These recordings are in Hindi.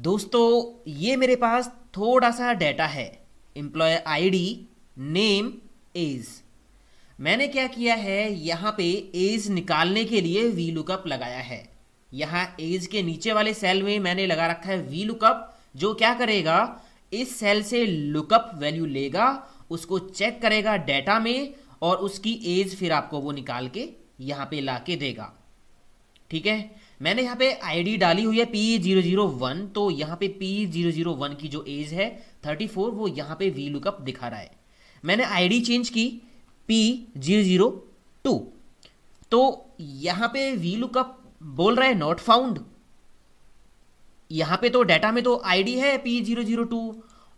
दोस्तों, ये मेरे पास थोड़ा सा डेटा है एम्प्लॉय आईडी नेम एज मैंने क्या किया है, यहाँ पे एज निकालने के लिए वी लुकअप लगाया है। यहाँ एज के नीचे वाले सेल में मैंने लगा रखा है वी लुकअप जो क्या करेगा, इस सेल से लुकअप वैल्यू लेगा, उसको चेक करेगा डेटा में, और उसकी एज फिर आपको वो निकाल के यहाँ पे ला के देगा। ठीक है? मैंने यहाँ पे आईडी डाली हुई है पी ज़ीरो ज़ीरो वन तो यहाँ पे पी ज़ीरो ज़ीरो वन की जो एज है थर्टी फोर वो यहाँ पे वी लुकअप दिखा रहा है। मैंने आईडी चेंज की पी ज़ीरो ज़ीरो टू तो यहाँ पे वी लुकअप बोल रहा है नॉट फाउंड यहाँ पे तो डाटा में तो आईडी है पी ज़ीरो ज़ीरो टू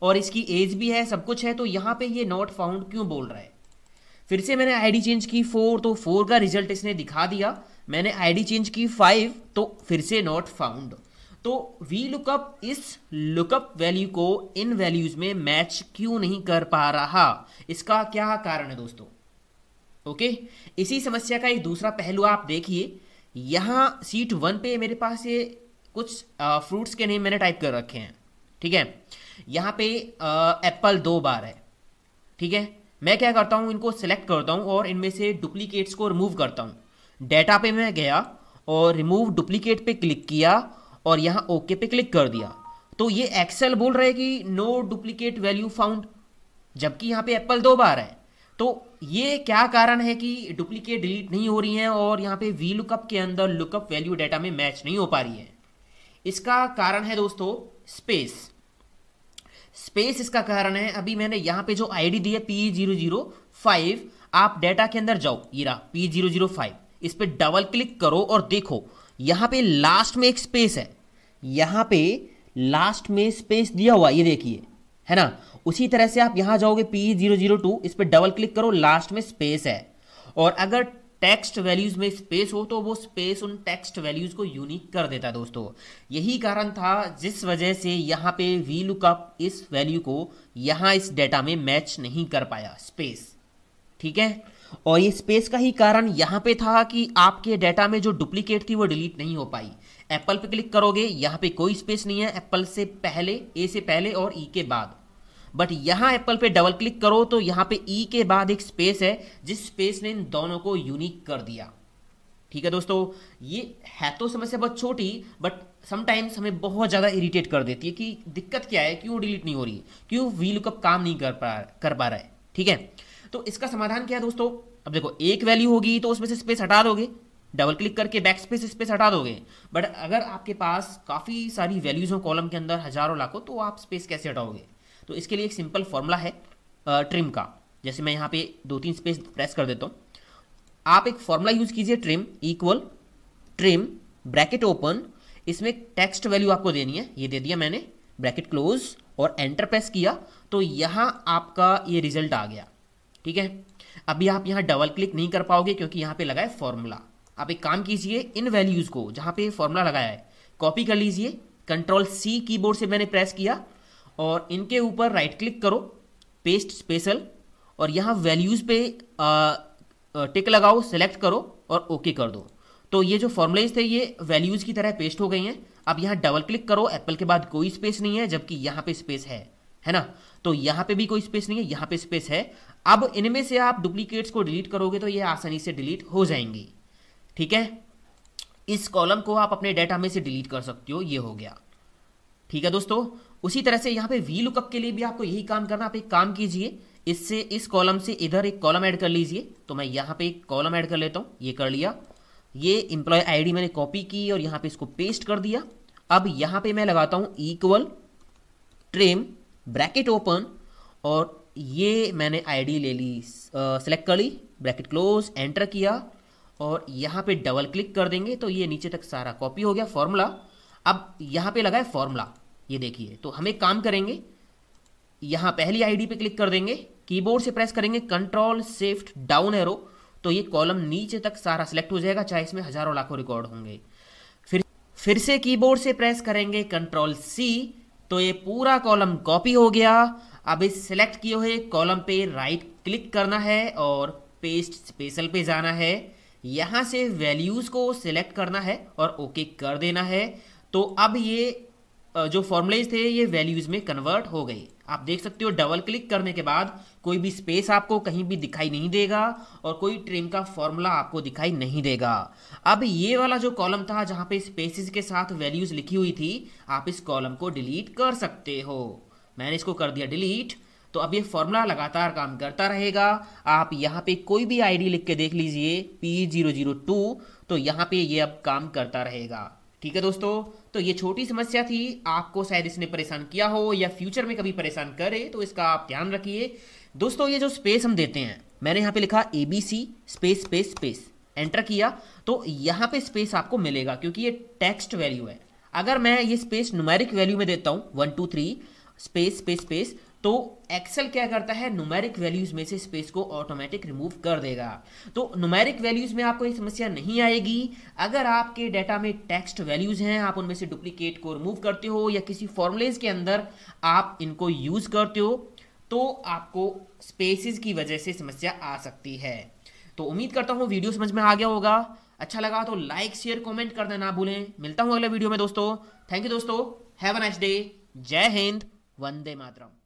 और इसकी एज भी है, सब कुछ है तो यहाँ पे ये नॉट फाउंड क्यों बोल रहा है? फिर से मैंने आईडी चेंज की फोर तो फोर का रिज़ल्ट इसने दिखा दिया। मैंने आईडी चेंज की फाइव तो फिर से नॉट फाउंड तो वी लुकअप इस लुकअप वैल्यू को इन वैल्यूज़ में मैच क्यों नहीं कर पा रहा? इसका क्या कारण है दोस्तों? ओके इसी समस्या का एक दूसरा पहलू आप देखिए। यहाँ सीट वन पे मेरे पास ये कुछ फ्रूट्स के नेम मैंने टाइप कर रखे हैं। ठीक है? यहाँ पे एप्पल दो बार है। ठीक है? मैं क्या करता हूँ, इनको सिलेक्ट करता हूँ और इनमें से डुप्लीकेट्स को रिमूव करता हूँ। डेटा पे मैं गया और रिमूव डुप्लीकेट पे क्लिक किया और यहाँ ओके पे क्लिक कर दिया। तो ये एक्सेल बोल रहे कि नो डुप्लीकेट वैल्यू फाउंड जबकि यहाँ पे एप्पल दो बार है। तो ये क्या कारण है कि डुप्लीकेट डिलीट नहीं हो रही है और यहाँ पे वी लुकअप के अंदर लुकअप वैल्यू डेटा में मैच नहीं हो पा रही है? इसका कारण है दोस्तों स्पेस स्पेस इसका कारण है। अभी मैंने यहाँ पे जो आईडी दी है पी ज़ीरो ज़ीरो फाइव आप डेटा के अंदर जाओ, ये रहा पी ज़ीरो ज़ीरो फाइव इस पर डबल क्लिक करो और देखो। यहाँ पे लास्ट में एक स्पेस है। यहाँ पे लास्ट में स्पेस दिया हुआ ये देखिए। है ना? उसी तरह से आप यहाँ जाओगे पी ज़ीरो ज़ीरो टू इस पर डबल क्लिक करो लास्ट में स्पेस है। और अगर टेक्स्ट वैल्यूज़ में स्पेस हो तो वो स्पेस उन टेक्स्ट वैल्यूज़ को यूनिक कर देता है दोस्तों। यही कारण था जिस वजह से यहाँ पे वी लुकअप इस वैल्यू को यहाँ इस डेटा में मैच नहीं कर पाया स्पेस ठीक है? और ये स्पेस का ही कारण यहाँ पे था कि आपके डाटा में जो डुप्लीकेट थी वो डिलीट नहीं हो पाई। एप्पल पे क्लिक करोगे, यहाँ पे कोई स्पेस नहीं है एप्पल से पहले ए से पहले और ई के बाद। बट यहाँ एप्पल पे डबल क्लिक करो तो यहाँ पे ई e के बाद एक स्पेस है, जिस स्पेस ने इन दोनों को यूनिक कर दिया। ठीक है दोस्तों? ये है तो समस्या बहुत छोटी बट समटाइम्स हमें बहुत ज़्यादा इरिटेट कर देती है कि दिक्कत क्या है, क्यों डिलीट नहीं हो रही? है क्यों वी लुकअप काम नहीं कर पा कर पा रहा है? ठीक है? तो इसका समाधान क्या है दोस्तों? अब देखो, एक वैल्यू होगी तो उसमें से स्पेस हटा दोगे। डबल क्लिक करके बैक स्पेस स्पेस हटा दोगे। बट अगर आपके पास काफ़ी सारी वैल्यूज़ हो कॉलम के अंदर, हज़ारों, लाखों तो आप स्पेस कैसे हटाओगे? तो इसके लिए एक सिंपल फॉर्मूला है ट्रिम का। जैसे मैं यहाँ पे दो तीन स्पेस प्रेस कर देता हूँ। आप एक फॉर्मूला यूज़ कीजिए trim equal trim bracket open इसमें टेक्स्ट वैल्यू आपको देनी है। ये दे दिया मैंने। ब्रैकेट क्लोज और एंटर प्रेस किया। तो यहाँ आपका ये रिज़ल्ट आ गया। ठीक है? अभी आप यहाँ डबल क्लिक नहीं कर पाओगे क्योंकि यहाँ पे लगा है फॉर्मूला आप एक काम कीजिए इन वैल्यूज़ को जहाँ पे फॉर्मूला लगाया है कॉपी कर लीजिए कंट्रोल सी कीबोर्ड से मैंने प्रेस किया और इनके ऊपर राइट क्लिक करो पेस्ट स्पेशल और यहाँ वैल्यूज़ पे आ, टिक लगाओ सेलेक्ट करो और ओके कर दो. तो ये जो फॉर्मुलेज थे ये वैल्यूज़ की तरह पेस्ट हो गई हैं. अब यहाँ डबल क्लिक करो एप्पल के बाद कोई स्पेस नहीं है जबकि यहाँ पे स्पेस है. है ना? तो यहाँ पे भी कोई स्पेस नहीं है, यहाँ पे स्पेस है। अब इनमें से आप डुप्लीकेट्स को डिलीट करोगे तो ये आसानी से डिलीट हो जाएँगी। ठीक है? इस कॉलम को आप अपने डेटा में से डिलीट कर सकते हो, ये हो गया। ठीक है दोस्तों? उसी तरह से यहाँ पे वी लुकअप के लिए भी आपको यही काम करना, आप एक काम कीजिए, इससे, इस कॉलम से इधर एक कॉलम ऐड कर लीजिए। तो मैं यहाँ पे एक कॉलम ऐड कर लेता हूँ, ये कर लिया। ये इंप्लॉय आईडी मैंने कॉपी की और यहाँ पे इसको पेस्ट कर दिया। अब यहाँ पे मैं लगाता हूँ इक्वल ट्रेम ब्रैकेट ओपन और ये मैंने आईडी ले ली सेलेक्ट कर ली, ब्रैकेट क्लोज एंटर किया और यहाँ पे डबल क्लिक कर देंगे तो ये नीचे तक सारा कॉपी हो गया फॉर्मूला अब यहाँ पे लगा है फॉर्मूला ये देखिए तो हम एक काम करेंगे, यहाँ पहली आईडी पे क्लिक कर देंगे कीबोर्ड से प्रेस करेंगे कंट्रोल शिफ्ट डाउन एरो तो ये कॉलम नीचे तक सारा सिलेक्ट हो जाएगा, चाहे इसमें हज़ारों लाखों रिकॉर्ड होंगे। फिर फिर से कीबोर्ड से प्रेस करेंगे कंट्रोल सी तो ये पूरा कॉलम कॉपी हो गया। अब इस सिलेक्ट किए हुए कॉलम पे राइट क्लिक करना है और पेस्ट स्पेशल पे जाना है। यहाँ से वैल्यूज़ को सिलेक्ट करना है और ओके कर देना है। तो अब ये जो फॉर्मुलेज थे, ये वैल्यूज़ में कन्वर्ट हो गए। आप देख सकते हो डबल क्लिक करने के बाद कोई भी स्पेस आपको कहीं भी दिखाई नहीं देगा और कोई ट्रिम का फॉर्मूला आपको दिखाई नहीं देगा। अब ये वाला जो कॉलम था जहाँ पे स्पेसिस के साथ वैल्यूज़ लिखी हुई थी, आप इस कॉलम को डिलीट कर सकते हो। मैंने इसको कर दिया डिलीट तो अब ये फॉर्मूला लगातार काम करता रहेगा। आप यहाँ पे कोई भी आईडी लिख के देख लीजिए पी ज़ीरो ज़ीरो टू तो यहाँ पे ये अब काम करता रहेगा। ठीक है दोस्तों? तो ये छोटी समस्या थी। आपको शायद इसने परेशान किया हो या फ्यूचर में कभी परेशान करे तो इसका आप ध्यान रखिए। दोस्तों, ये जो स्पेस हम देते हैं, मैंने यहाँ पे लिखा A B C space space space enter किया तो यहाँ पे स्पेस आपको मिलेगा, क्योंकि ये टेक्स्ट वैल्यू है। अगर मैं ये स्पेस न्यूमेरिक वैल्यू में देता हूँ one two three space space space तो एक्सेल क्या करता है? नुमेरिक वैल्यूज़ में से स्पेस को ऑटोमेटिक रिमूव कर देगा। तो नुमेरिक वैल्यूज़ में आपको ये समस्या नहीं आएगी। अगर आपके डाटा में टेक्स्ट वैल्यूज़ हैं, आप उनमें से डुप्लीकेट को रिमूव करते हो या किसी फॉर्मुलेज के अंदर आप इनको यूज़ करते हो तो आपको स्पेसिस की वजह से समस्या आ सकती है। तो उम्मीद करता हूँ वीडियो समझ में आ गया होगा। अच्छा लगा तो लाइक शेयर कमेंट कर ना भूलें। मिलता हूँ अगले वीडियो में दोस्तों। थैंक यू दोस्तों। हैव अ नाइस डे जय हिंद। वंदे मातरम।